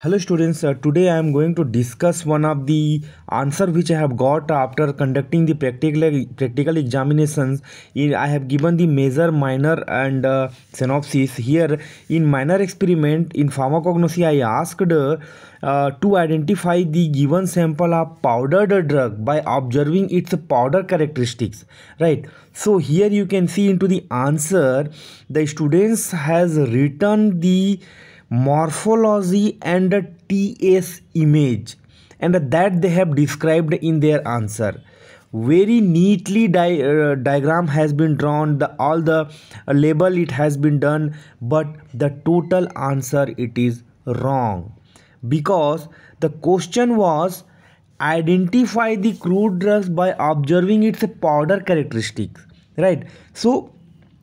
Hello students, uh, today I am going to discuss one of the answer which I have got after conducting the practical practical examinations. In, I have given the major, minor and uh, synopsis. Here in minor experiment in pharmacognosy I asked uh, to identify the given sample of powdered drug by observing its powder characteristics. Right. So here you can see into the answer the students has written the morphology and TS image and that they have described in their answer. Very neatly di uh, diagram has been drawn the all the uh, label it has been done but the total answer it is wrong. Because the question was identify the crude drugs by observing its powder characteristics right? So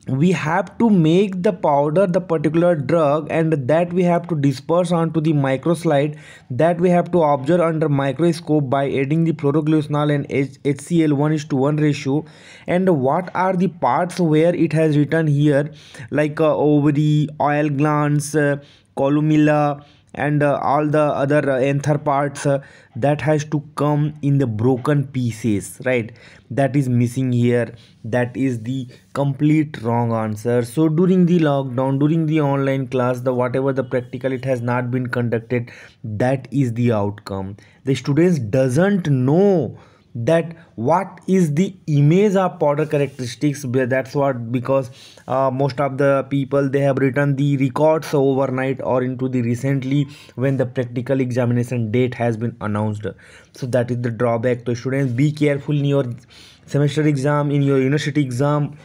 we have to make the powder the particular drug and that we have to disperse onto the microslide that we have to observe under microscope by adding the phloroglucinol and HCl 1 is to 1 ratio. And what are the parts where it has written here? Like uh, ovary oil glands uh, columella and uh, all the other uh, anther parts uh, that has to come in the broken pieces right? That is missing here. That is the complete wrong answer. So during the lockdown during the online class the whatever the practical it has not been conducted that is the outcome. The students doesn't know that what is the image of powder characteristics that's what because uh, most of the people they have written the records overnight or into the recently when the practical examination date has been announced. So that is the drawback to students. Be careful in your semester exam in your university exam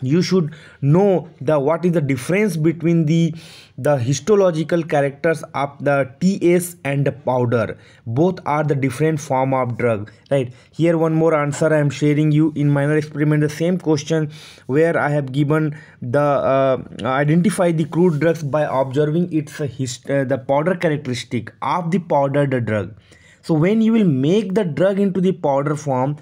you should know the what is the difference between the the histological characters of the ts and the powder. Both are the different form of drug right? Here one more answer i am sharing you in minor experiment the same question where i have given the uh, identify the crude drugs by observing its uh, hist uh, the powder characteristic of the powdered drug. So when you will make the drug into the powder form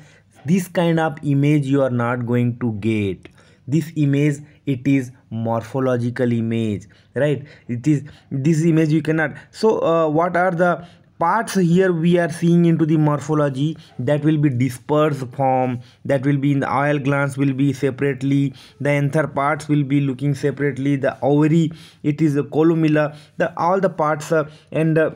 this kind of image you are not going to get this image it is morphological image right? It is this image you cannot. So uh, what are the parts here we are seeing into the morphology that will be dispersed form that will be in the oil glands will be separately the anther parts will be looking separately the ovary it is the columella the all the parts uh, and uh,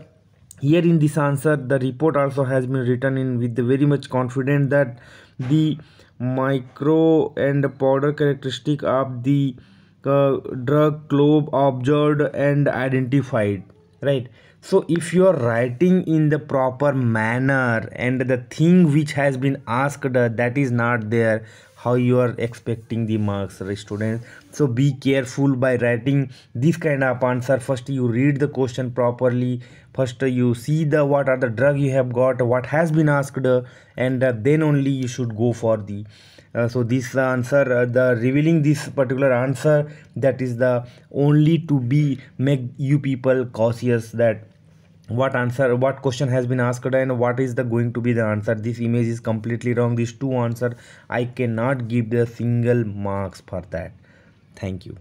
here in this answer the report also has been written in with very much confident that the micro and powder characteristic of the drug clove observed and identified right so if you are writing in the proper manner and the thing which has been asked that is not there how you are expecting the marks students so be careful by writing this kind of answer. First you read the question properly. First you see the what are the drug you have got what has been asked and uh, then only you should go for the uh, so this answer uh, the revealing this particular answer that is the only to be make you people cautious that what answer what question has been asked and what is the going to be the answer. This image is completely wrong. These two answer i cannot give the single marks for that. Thank you